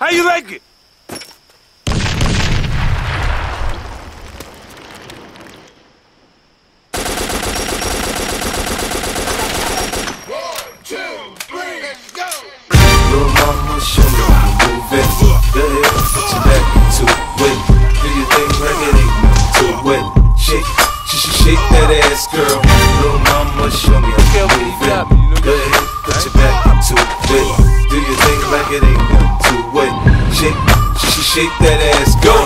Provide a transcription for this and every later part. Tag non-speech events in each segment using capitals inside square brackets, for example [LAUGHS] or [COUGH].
How you like it? You to. Girl. Little mama, show me how you move it. Go ahead, put your back into it. Do your thing like it ain't nothing to it. Shake, sh sh shake that ass, Go,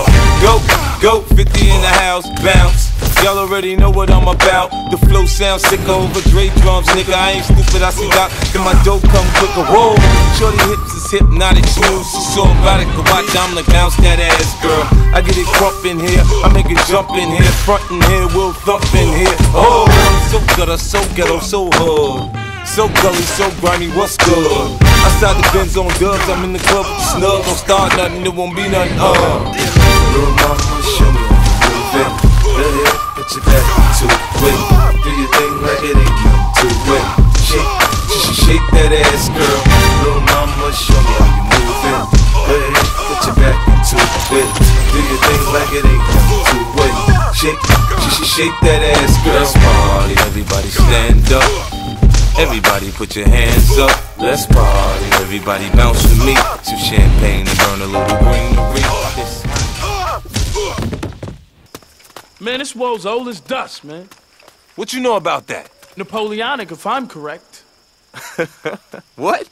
go, go. 50 in the house, bounce. Y'all already know what I'm about. The flow sounds sick over Dre drums, nigga. I ain't stupid, I see that. Then my dope come quicker. Whoa, shorty hips is hypnotic, smooth. She's so. But watch, I'm like bounce that ass, girl. I get it crunk in here, I make it jump in here, front in here, we'll thump in here. Oh, so gutter, so ghetto, so hood. So gully, so grimy, what's good? Outside the Benz on dubs, I'm in the club with the snug. Don't start nothing, it won't be nothing. Uh. Little mama, show me how you move it. Put your back into it. Do your thing like it ain't nothing to it. Shake, sh sh shake that ass, girl. Little mama, show me how you move it. Go put your back into it. Do your thing like it ain't nothing to it. Shake, sh sh shake that ass, girl. Let's party, everybody stand up. Everybody put your hands up. Let's party, everybody bounce with me. Some champagne and burn a little greenery. This- Man, this world's old as dust, man. What you know about that? Napoleonic, if I'm correct. [LAUGHS] What?